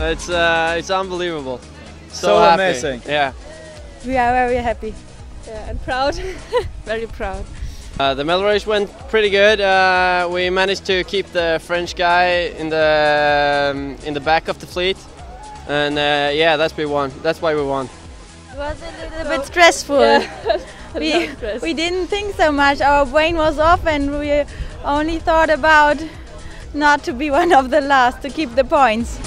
It's uh, it's unbelievable. So happy. amazing. Yeah. We are very happy. Yeah, and proud, very proud. Uh, the medal race went pretty good. Uh, we managed to keep the French guy in the um, in the back of the fleet, and uh, yeah, that's we won. That's why we won. It was a little bit stressful. we, we didn't think so much. Our brain was off and we only thought about not to be one of the last, to keep the points.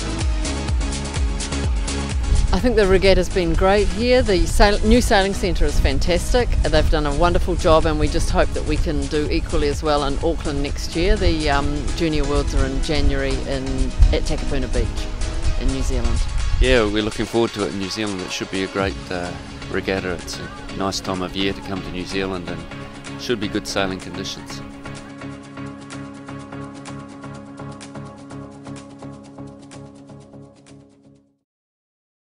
I think the regatta's been great here. The sail- new sailing centre is fantastic. They've done a wonderful job, and we just hope that we can do equally as well in Auckland next year. The um, Junior Worlds are in January in, at Takapuna Beach in New Zealand. Yeah, we're looking forward to it in New Zealand. It should be a great uh, regatta. It's a nice time of year to come to New Zealand and should be good sailing conditions.